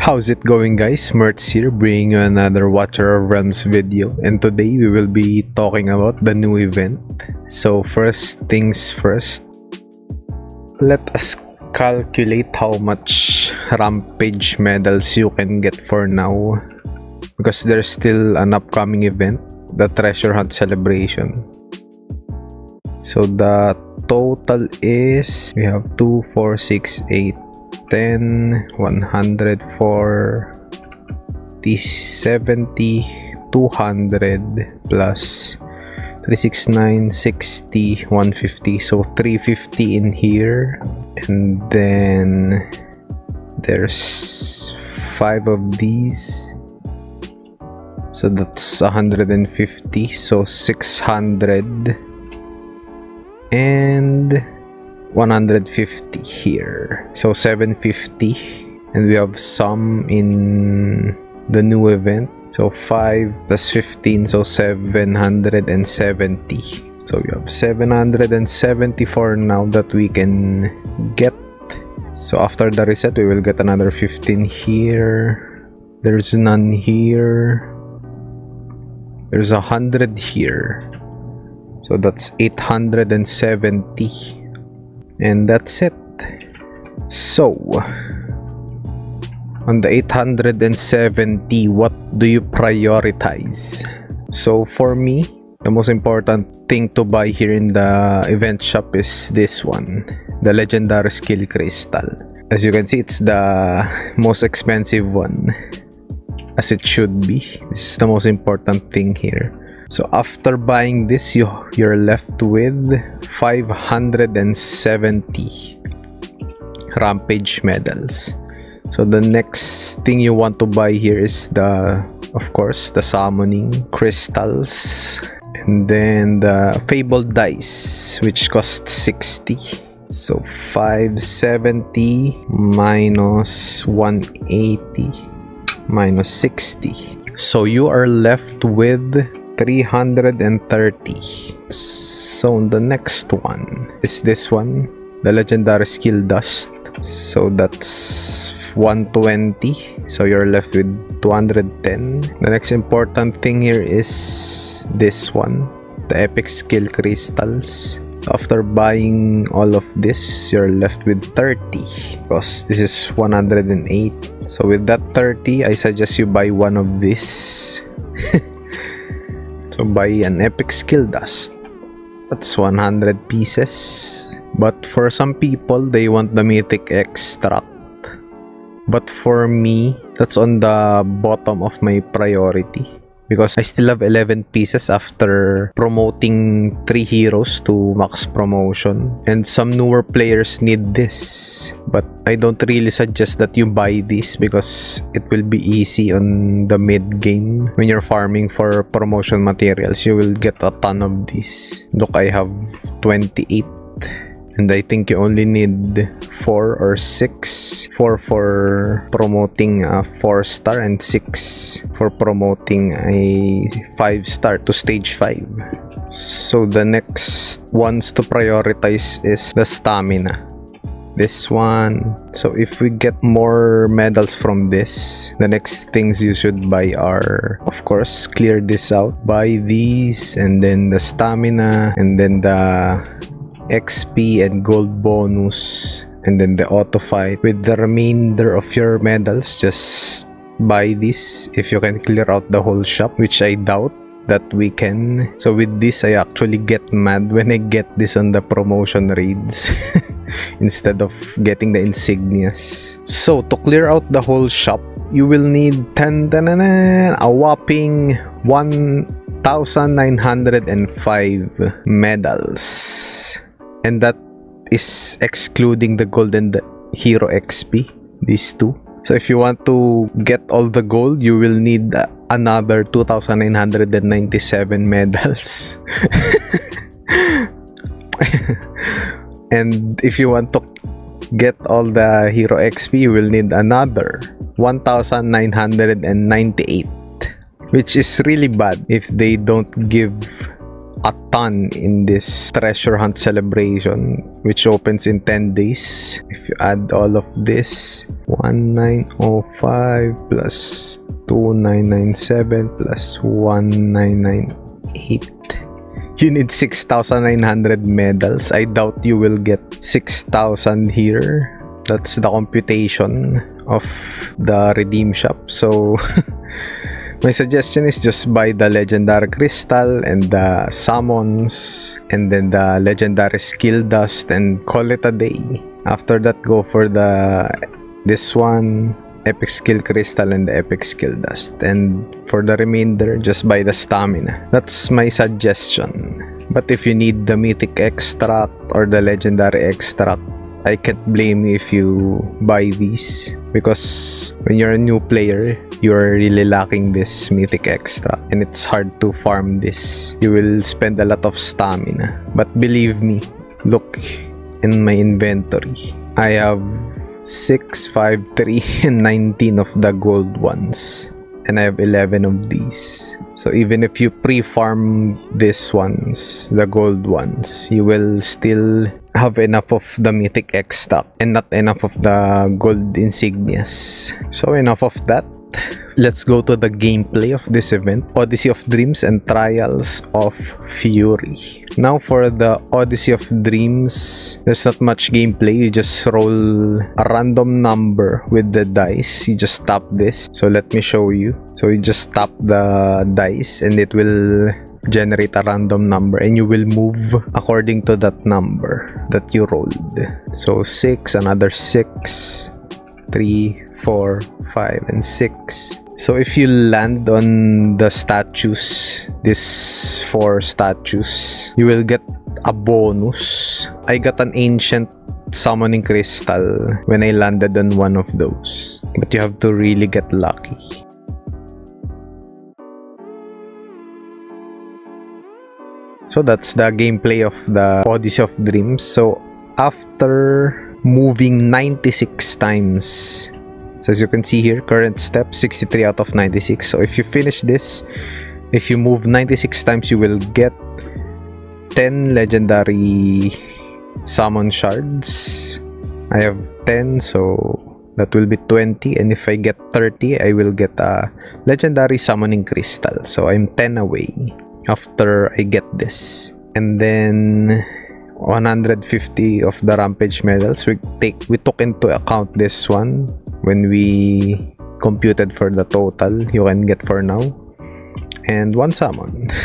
How's it going guys? Merts here bringing you another Watcher of Realms video and today we will be talking about the new event. So first things first, let us calculate how much Rampage medals you can get for now because there's still an upcoming event, the Treasure Hunt Celebration. So the total is, we have 2, 4, 6, 8, 10 100 70 200 plus 369 60 150 so 350 in here. And then there's five of these. So that's 150 so 600 and 150 here. So 750 and we have some in the new event. So 5 plus 15 so 770 so we have 774 now that we can get. So after the reset we will get another 15 here. There's none here. There's a hundred here. So that's 870 and that's it. So on the 870 what do you prioritize? So for me the most important thing to buy here in the event shop is this one the legendary skill crystal. As you can see it's the most expensive one as it should be. This is the most important thing here so after buying this, you, you're left with 570 Rampage medals. So the next thing you want to buy here is the, of course, the summoning crystals. And then the Fabled Dice, which costs 60. So 570 minus 180 minus 60. So you are left with 330 so the next one. Is this one? The legendary skill dust. So that's 120 so you're left with 210 the next important thing here is this one. The epic skill crystals. After buying all of this you're left with 30 because this is 108 so with that 30 i suggest you buy one of this buy an epic skill dust. That's 100 pieces. But for some people, they want the mythic extract. But for me, that's on the bottom of my priority because I still have 11 pieces after promoting 3 heroes to max promotion. And some newer players need this. But I don't really suggest that you buy this because it will be easy on the mid game. When you're farming for promotion materials you will get a ton of this look I have 28 and I think you only need 4 or 6 4 for promoting a 4 star and 6 for promoting a 5 star to stage 5 so the next ones to prioritize is the stamina. This one. So if we get more medals from this the next things you should buy are of course clear this out. Buy these and then the stamina and then the XP and gold bonus and then the auto fight. With the remainder of your medals just buy this if you can clear out the whole shop which I doubt that we can. So with this I actually get mad when I get this on the promotion raids instead of getting the insignias. So to clear out the whole shop you will need 10 a whopping 1905 medals and that is excluding the gold and the hero xp these two. So if you want to get all the gold you will need another 2997 medals. And if you want to get all the hero xp you will need another 1998 which is really bad if they don't give a ton in this treasure hunt celebration which opens in 10 days if you add all of this 1905 plus 2997 plus 1998 you need 6,900 medals. I doubt you will get 6,000 here. That's the computation of the redeem shop. So, my suggestion is just buy the legendary crystal and the summons and then the legendary skill dust and call it a day. After that, go for the this one epic skill crystal and the epic skill dust. And for the remainder just buy the stamina. That's my suggestion. But if you need the mythic extract or the legendary extract I can't blame you if you buy these. Because when you're a new player you're really lacking this mythic extract and it's hard to farm this. You will spend a lot of stamina. But believe me look in my inventory. I have 6, 5, 3, and 19 of the gold ones. And I have 11 of these. So even if you pre-farm these ones, the gold ones, you will still have enough of the mythic X stock and not enough of the gold insignias. So enough of that. Let's go to the gameplay of this event, Odyssey of Dreams and Trials of Fury. Now for the Odyssey of Dreams, there's not much gameplay. You just roll a random number with the dice. You just tap this. So let me show you. So you just tap the dice and it will generate a random number and you will move according to that number that you rolled. So 6, another 6, 3, 4, 5, and 6. So if you land on the statues, these four statues, you will get a bonus. I got an ancient summoning crystal when I landed on one of those. But you have to really get lucky. So that's the gameplay of the Odyssey of Dreams. So after moving 96 times so as you can see here, current step 63 out of 96. So if you finish this, if you move 96 times, you will get 10 legendary summon shards. I have 10, so that will be 20. And if I get 30, I will get a legendary summoning crystal. So I'm 10 away after I get this. And then 150 of the rampage medals. We take we took into account this one when we computed for the total you can get for now. And one summon.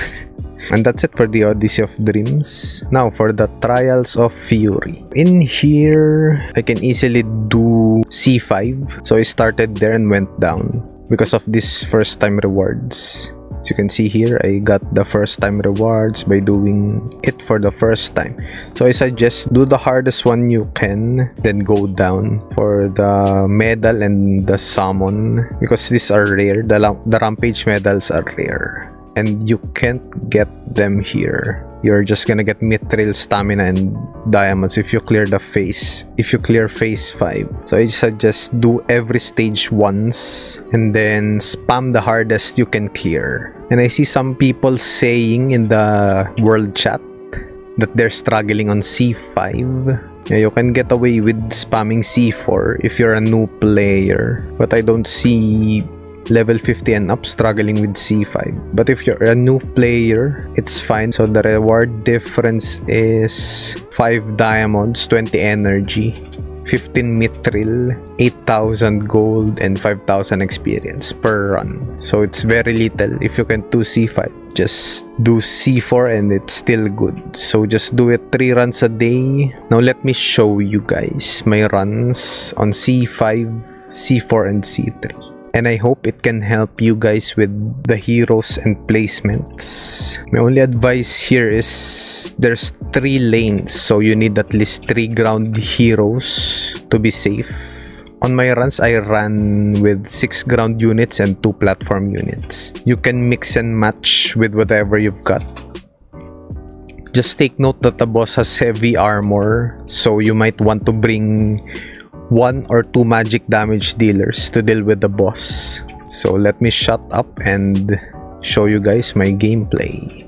And that's it for the odyssey of dreams. Now for the trials of fury. In here i can easily do c5 so i started there and went down because of this first time rewards as you can see here, I got the first time rewards by doing it for the first time. So I suggest do the hardest one you can, then go down for the medal and the summon because these are rare. The, the rampage medals are rare and you can't get them here you're just gonna get mithril stamina and diamonds if you clear the phase if you clear phase 5 so i suggest do every stage once and then spam the hardest you can clear and i see some people saying in the world chat that they're struggling on C5. Yeah, you can get away with spamming C4 if you're a new player. But I don't see level 50 and up struggling with C5. But if you're a new player, it's fine. So the reward difference is 5 diamonds, 20 energy, 15 mithril, 8,000 gold, and 5,000 experience per run. So it's very little. If you can do C5, just do C4 and it's still good. So just do it 3 runs a day. Now let me show you guys my runs on C5, C4, and C3 and I hope it can help you guys with the heroes and placements. My only advice here is there's three lanes so you need at least three ground heroes to be safe. On my runs, I ran with 6 ground units and 2 platform units. You can mix and match with whatever you've got. Just take note that the boss has heavy armor, so you might want to bring one or two magic damage dealers to deal with the boss. So let me shut up and show you guys my gameplay.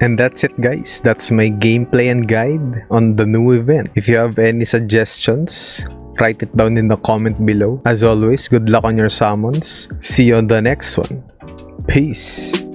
And that's it guys, that's my gameplay and guide on the new event. If you have any suggestions, write it down in the comment below. As always, good luck on your summons. See you on the next one. Peace!